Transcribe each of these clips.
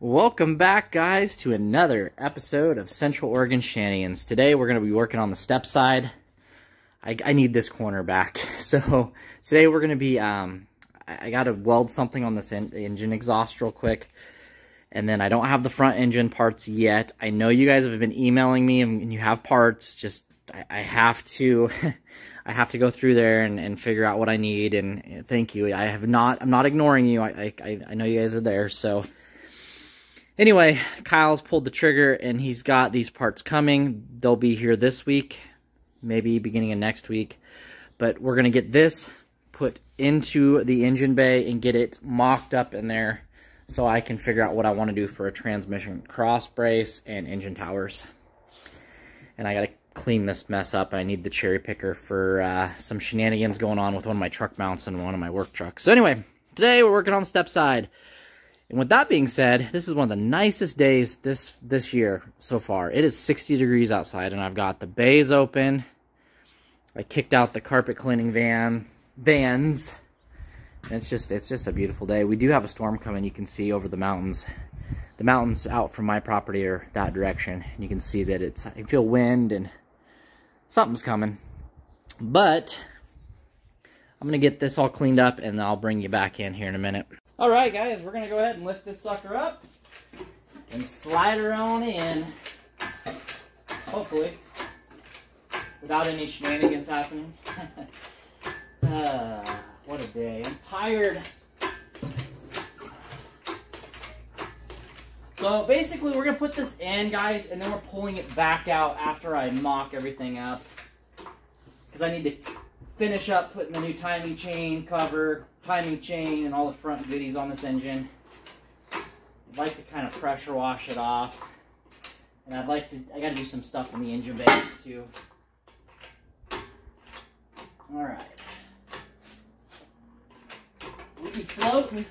Welcome back, guys, to another episode of Central Oregon Shenanigans. Today, we're going to be working on the step side. I, I need this corner back. So, today we're going to be, um, I, I got to weld something on this en engine exhaust real quick. And then I don't have the front engine parts yet. I know you guys have been emailing me and you have parts. Just, I, I have to, I have to go through there and, and figure out what I need. And, and thank you. I have not, I'm not ignoring you. I, I, I know you guys are there. So, Anyway, Kyle's pulled the trigger and he's got these parts coming. They'll be here this week, maybe beginning of next week. But we're going to get this put into the engine bay and get it mocked up in there so I can figure out what I want to do for a transmission cross brace and engine towers. And I got to clean this mess up. I need the cherry picker for uh, some shenanigans going on with one of my truck mounts and one of my work trucks. So anyway, today we're working on the step side. And with that being said, this is one of the nicest days this this year so far. It is 60 degrees outside and I've got the bays open. I kicked out the carpet cleaning van vans. And it's just it's just a beautiful day. We do have a storm coming, you can see over the mountains. The mountains out from my property are that direction. And you can see that it's I feel wind and something's coming. But I'm to get this all cleaned up and I'll bring you back in here in a minute. All right, guys, we're going to go ahead and lift this sucker up and slide her on in, hopefully, without any shenanigans happening. uh, what a day. I'm tired. So basically, we're going to put this in, guys, and then we're pulling it back out after I mock everything up. Because I need to finish up putting the new timing chain cover, timing chain, and all the front goodies on this engine. I'd like to kind of pressure wash it off. And I'd like to, I got to do some stuff in the engine bay too. All right. We'll be floating.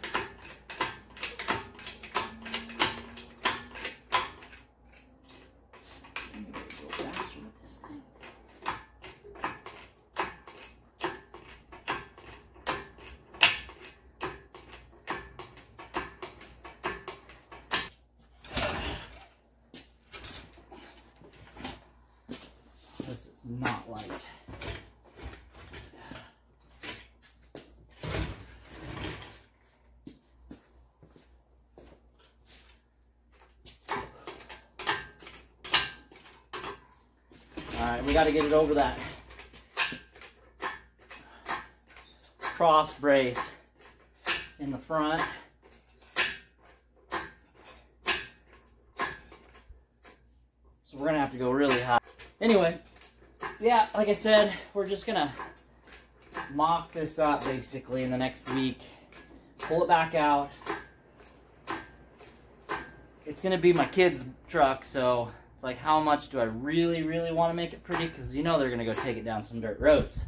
Light. Alright, we got to get it over that cross brace in the front. So we're going to have to go really high. Anyway, yeah, like I said, we're just gonna mock this up basically in the next week. Pull it back out. It's gonna be my kid's truck, so it's like how much do I really, really want to make it pretty? Because you know they're gonna go take it down some dirt roads.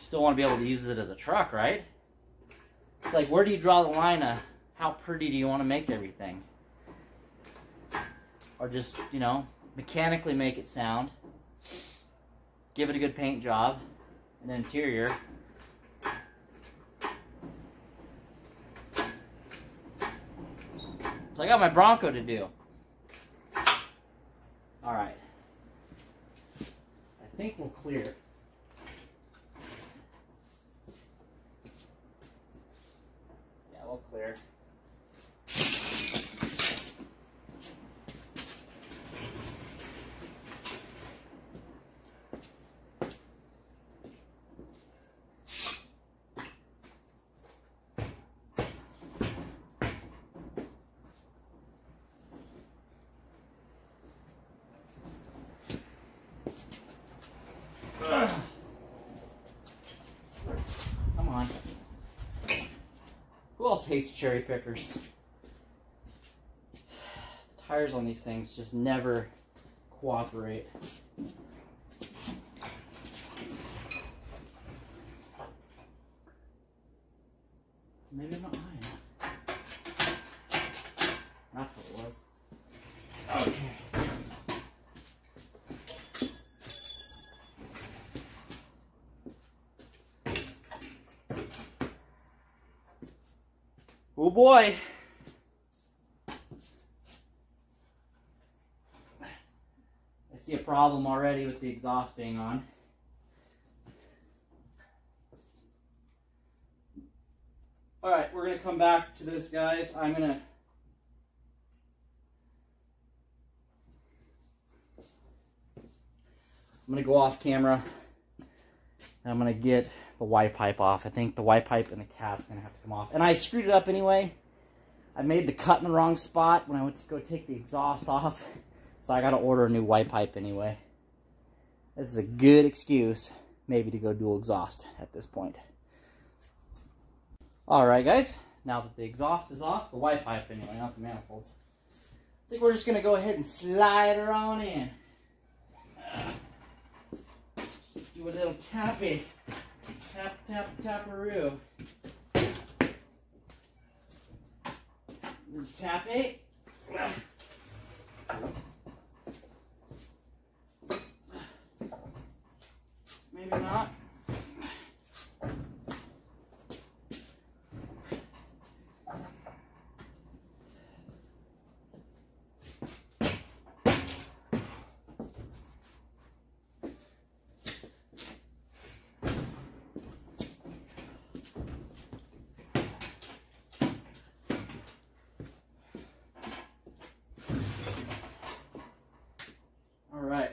Still want to be able to use it as a truck, right? It's like where do you draw the line of how pretty do you want to make everything? Or just, you know, mechanically make it sound. Give it a good paint job, an interior. So I got my Bronco to do. All right. I think we'll clear. Yeah, we'll clear. Come on. Who else hates cherry pickers? The tires on these things just never cooperate. Maybe I'm not high That's what it was. Okay. Oh boy. I see a problem already with the exhaust being on. All right, we're gonna come back to this, guys. I'm gonna I'm gonna go off camera. I'm gonna get the Y pipe off. I think the Y pipe and the cat's gonna have to come off. And I screwed it up anyway. I made the cut in the wrong spot when I went to go take the exhaust off. So I gotta order a new Y pipe anyway. This is a good excuse, maybe to go dual exhaust at this point. Alright guys, now that the exhaust is off, the Y pipe anyway, not the manifolds. I think we're just gonna go ahead and slide her on in. do a little tappy. Tap, tap, taparoo. it. Maybe not. All right.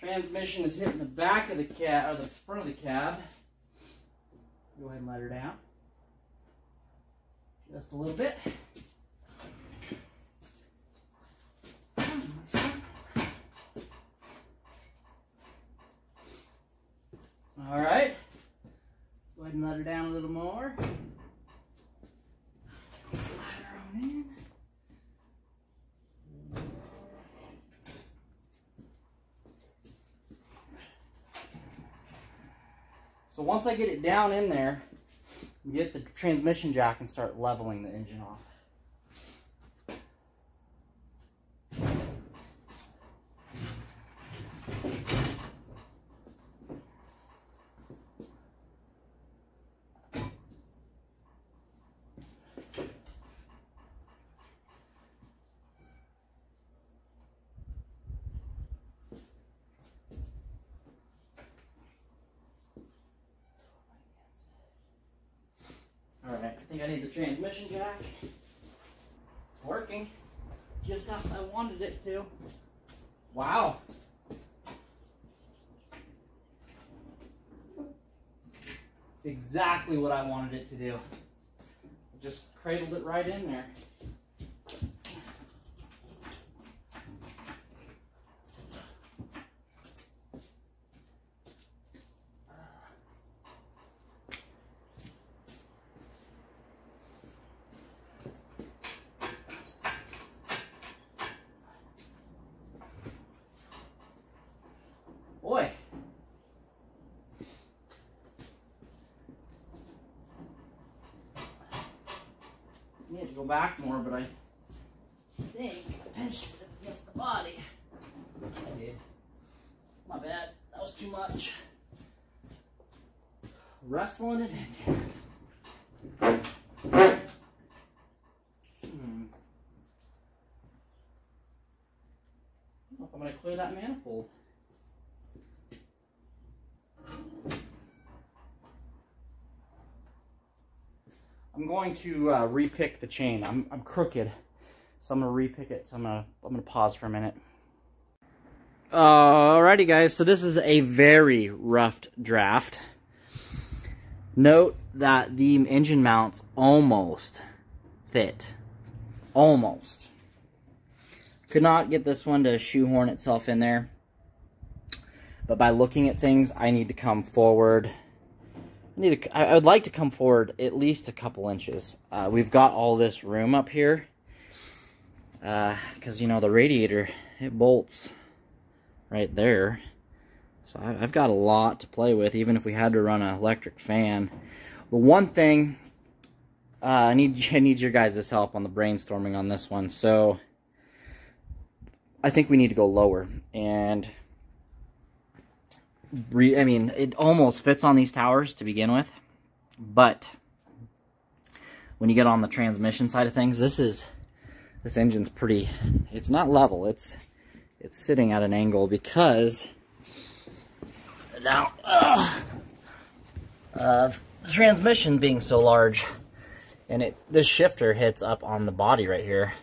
Transmission is hitting the back of the cab, or the front of the cab. Go ahead and let her down. Just a little bit. All right. Go ahead and let her down a little more. Slide her on in. So once I get it down in there, get the transmission jack and start leveling the engine off. Think I need the transmission jack. It's working just how I wanted it to. Wow. It's exactly what I wanted it to do. Just cradled it right in there. Boy. Need to go back more, but I think I pinched it against the body. I did. My bad. That was too much. Wrestling it in. Hmm. I don't know if I'm going to clear that manifold. I'm going to uh, repick the chain. I'm, I'm crooked, so I'm gonna repick it. So I'm gonna I'm gonna pause for a minute. Alrighty, guys. So this is a very rough draft. Note that the engine mounts almost fit, almost. Could not get this one to shoehorn itself in there. But by looking at things, I need to come forward need to, I would like to come forward at least a couple inches. Uh, we've got all this room up here. Because, uh, you know, the radiator, it bolts right there. So I've got a lot to play with, even if we had to run an electric fan. The one thing, uh, I need I need your guys' help on the brainstorming on this one. So I think we need to go lower. And I mean, it almost fits on these towers to begin with, but when you get on the transmission side of things, this is this engine's pretty. It's not level. It's it's sitting at an angle because now uh, uh, the transmission being so large, and it this shifter hits up on the body right here,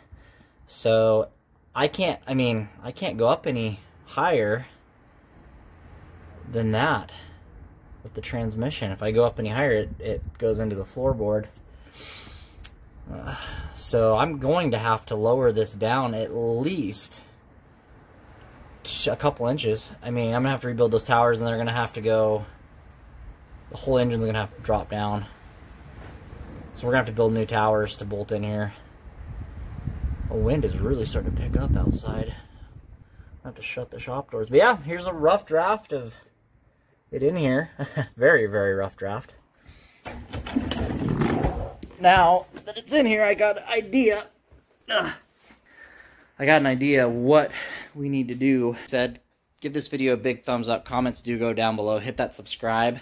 so I can't. I mean, I can't go up any higher than that with the transmission. If I go up any higher, it, it goes into the floorboard. Uh, so I'm going to have to lower this down at least a couple inches. I mean, I'm going to have to rebuild those towers and they're going to have to go, the whole engine's going to have to drop down. So we're going to have to build new towers to bolt in here. The wind is really starting to pick up outside. I have to shut the shop doors. But yeah, here's a rough draft of it in here. very, very rough draft. Now that it's in here, I got an idea. Ugh. I got an idea what we need to do. Said, give this video a big thumbs up. Comments do go down below. Hit that subscribe.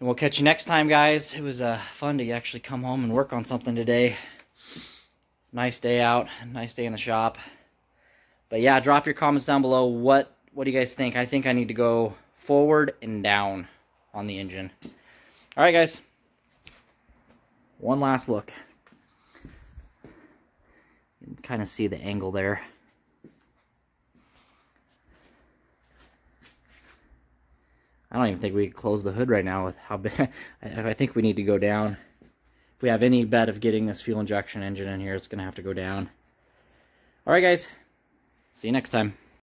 And we'll catch you next time, guys. It was uh, fun to actually come home and work on something today. Nice day out. Nice day in the shop. But yeah, drop your comments down below. What What do you guys think? I think I need to go forward and down on the engine. All right, guys. One last look. You can kind of see the angle there. I don't even think we could close the hood right now with how big. I think we need to go down. If we have any bet of getting this fuel injection engine in here, it's going to have to go down. All right, guys. See you next time.